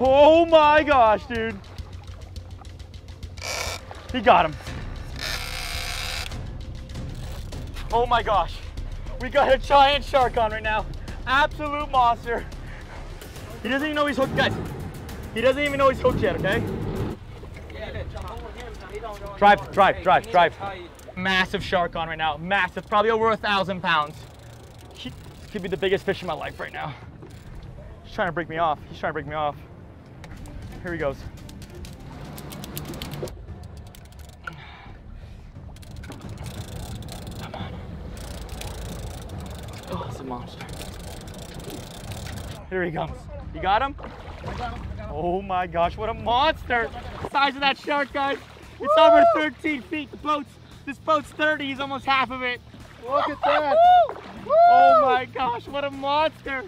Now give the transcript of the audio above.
Oh my gosh, dude. He got him. Oh my gosh. We got a giant shark on right now. Absolute monster. He doesn't even know he's hooked, guys. He doesn't even know he's hooked yet, okay? Drive, drive, drive, drive. Massive shark on right now. Massive, probably over a thousand pounds. He, could be the biggest fish in my life right now. He's trying to break me off. He's trying to break me off. Here he goes. Come on. Oh, it's a monster. Here he comes. You got him? Oh my gosh, what a monster! Size of that shark, guys. It's over 13 feet. The boat's this boat's 30. He's almost half of it. Look at that. Oh my gosh, what a monster!